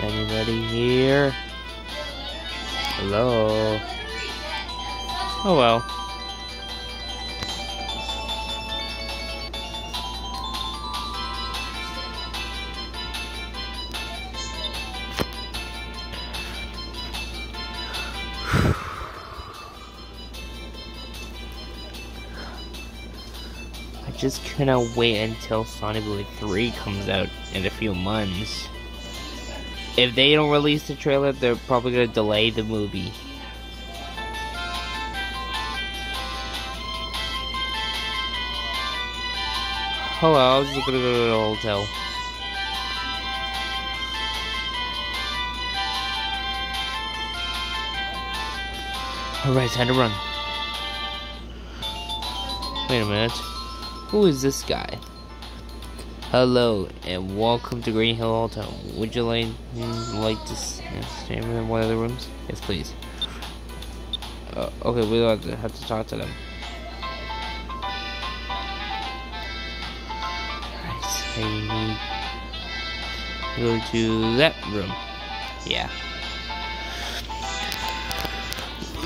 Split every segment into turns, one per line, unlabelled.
Anybody here? Hello? Oh well. I just cannot wait until Sonic Blade 3 comes out in a few months. If they don't release the trailer, they're probably gonna delay the movie. Hello, I was just gonna go to the hotel. Alright, time to run. Wait a minute. Who is this guy? Hello and welcome to Green Hill Hotel. Would you like like to s- stay in one of the rooms? Yes, please. Uh, okay, we have to, have to talk to them. Alright, so you go to that room. Yeah.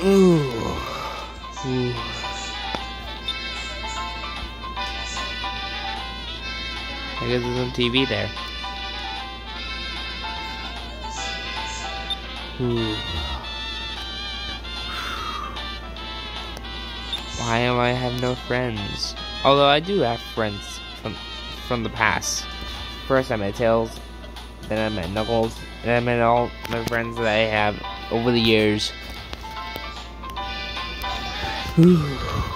Ooh. Ooh. I guess there's some TV there. Ooh. Why am I have no friends? Although I do have friends from from the past. First I met Tails, then I met Knuckles, and I met all my friends that I have over the years. Ooh.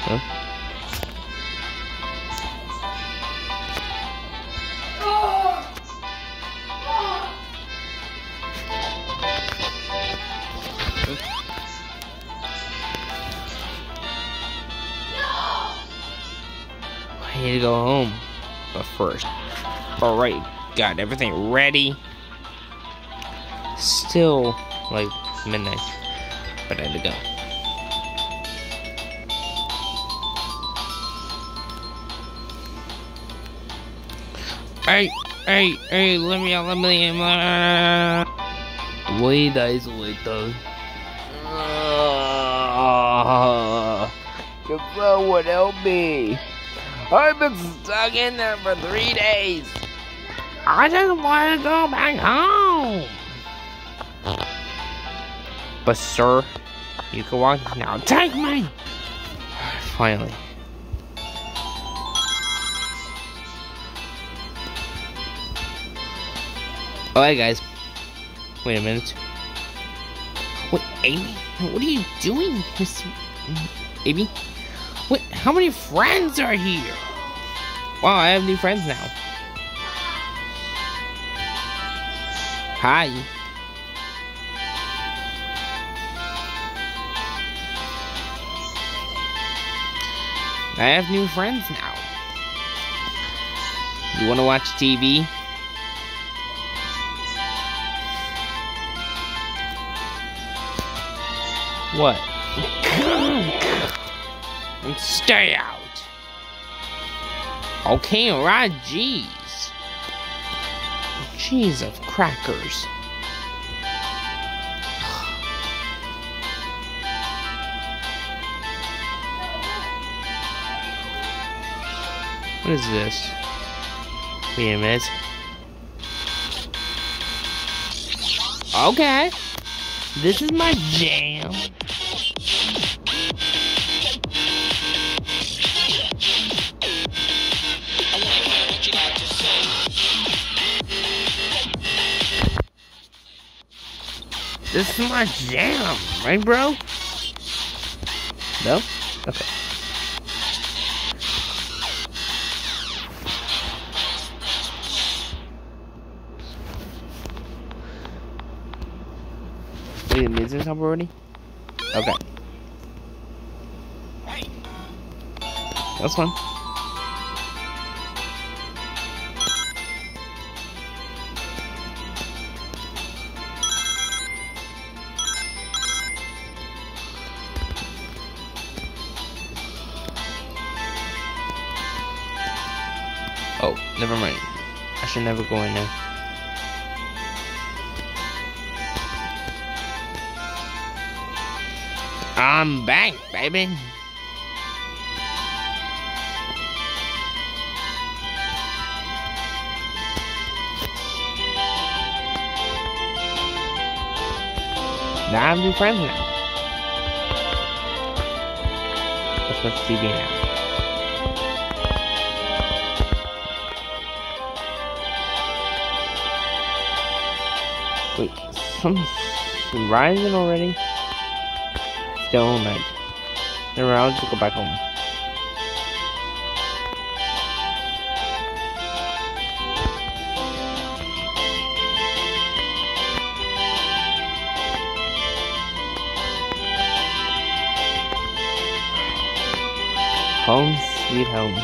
Huh? I need to go home. But first. Alright, got everything ready. Still like midnight. But I had to go. Hey, hey, hey, let me out, let me in. Wait, wait, though. Uh, Can someone help me? I've been stuck in there for three days. I just want to go back home. But, sir, you can walk now. Take me! Finally. Alright, guys. Wait a minute. What, Amy? What are you doing? Miss Amy? What? How many friends are here? Wow, I have new friends now. Hi. I have new friends now. You want to watch TV? What? And stay out. Okay, alright, jeez. Jeez of crackers. What is this? Wait a minute. Okay. This is my jam. This is my jam, right, bro? No? Okay. Wait, the music's up already? Okay. That's fine. Oh, never mind. I should never go in there. I'm back, baby. Now I'm new friends now. Let's watch TV now. Wait, some, some rising already? Still night. Never mind, I'll just go back home. Home sweet home.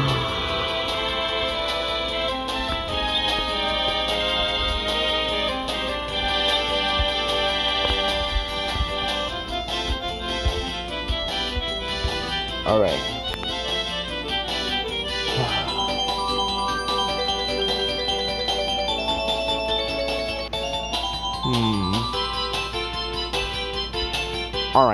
right. hmm. All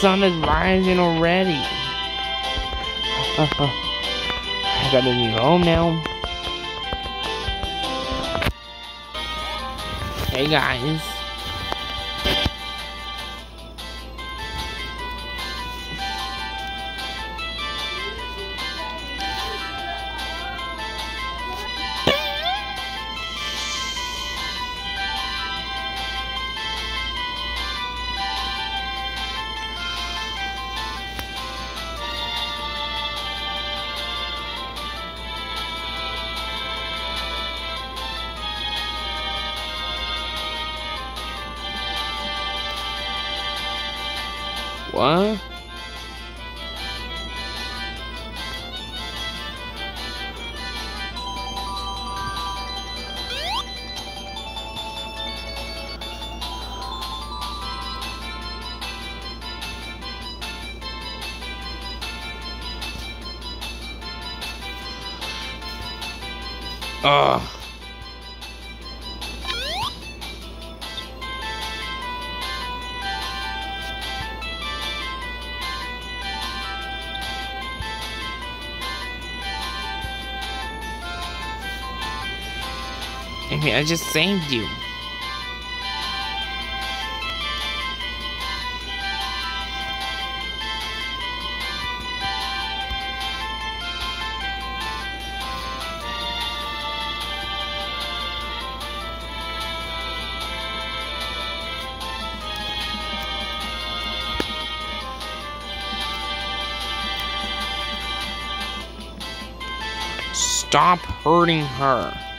sun is rising already. I gotta leave home now. Hey guys. What? Ugh. I just saved you. Stop hurting her.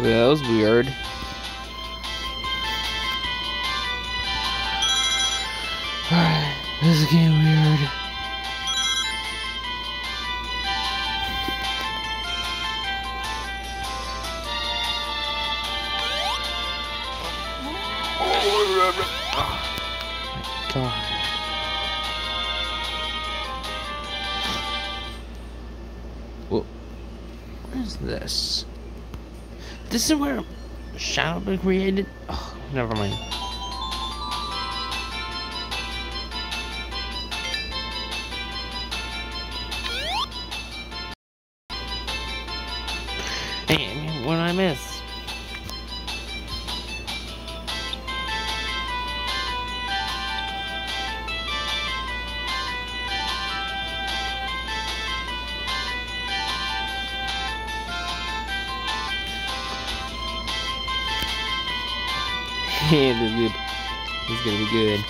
That was weird. Alright, this is getting weird. God. What is this? This is where shadow been created? Oh, never mind. Yeah, this is. This is gonna be good.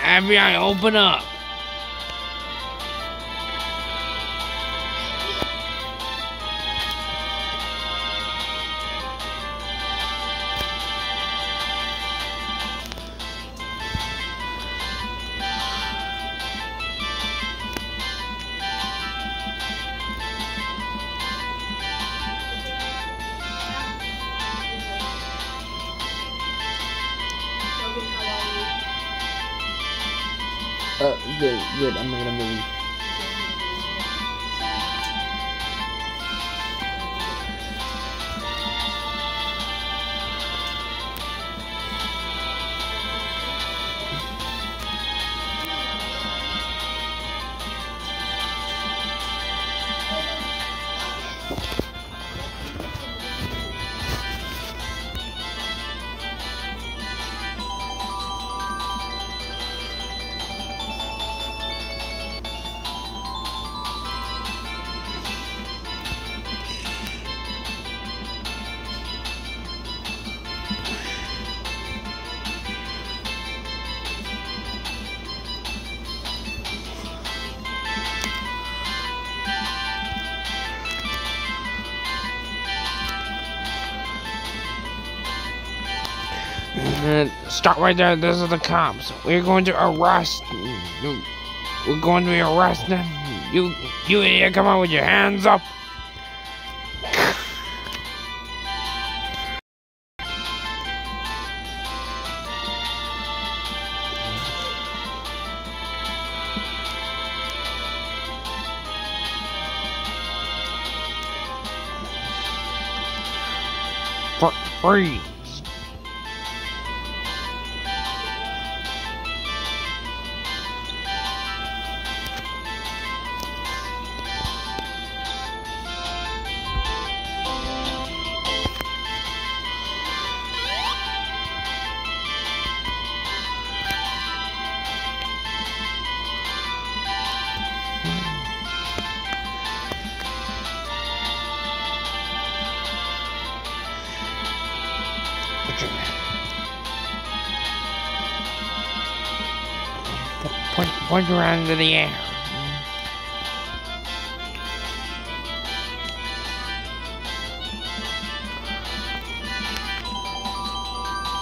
FBI, open up! Good, good. I'm gonna move. Stop right there. Those are the cops. We're going to arrest. You. We're going to arrest them. You, you idiot! Come on with your hands up. Fr- freeze. Point around into the air.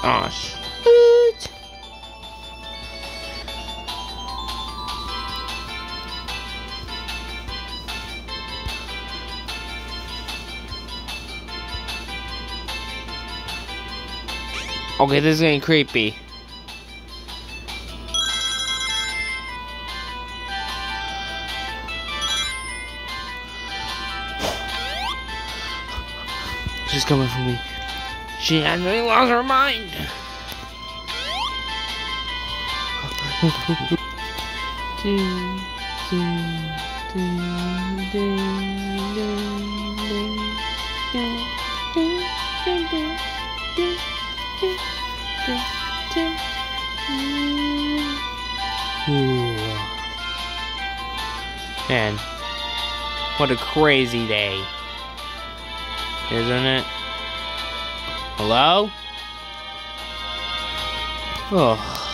Oh, shoot. Okay, this is getting creepy. Coming for me. She has really lost her mind. Man, what a crazy day. Isn't it? Hello? Oh.